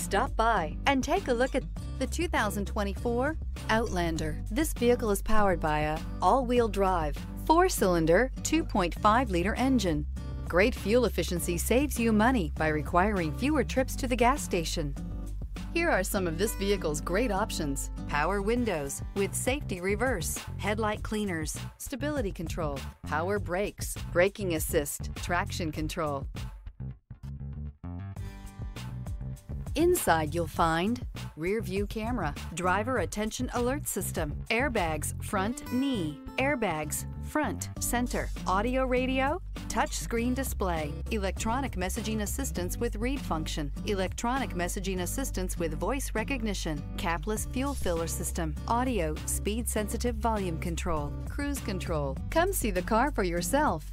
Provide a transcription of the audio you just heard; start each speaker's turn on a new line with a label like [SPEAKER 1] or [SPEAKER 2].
[SPEAKER 1] Stop by and take a look at the 2024 Outlander. This vehicle is powered by a all-wheel drive, four-cylinder, 2.5-liter engine. Great fuel efficiency saves you money by requiring fewer trips to the gas station. Here are some of this vehicle's great options. Power windows with safety reverse, headlight cleaners, stability control, power brakes, braking assist, traction control, Inside you'll find rear view camera, driver attention alert system, airbags front knee, airbags front center, audio radio, touch screen display, electronic messaging assistance with read function, electronic messaging assistance with voice recognition, capless fuel filler system, audio speed sensitive volume control, cruise control. Come see the car for yourself.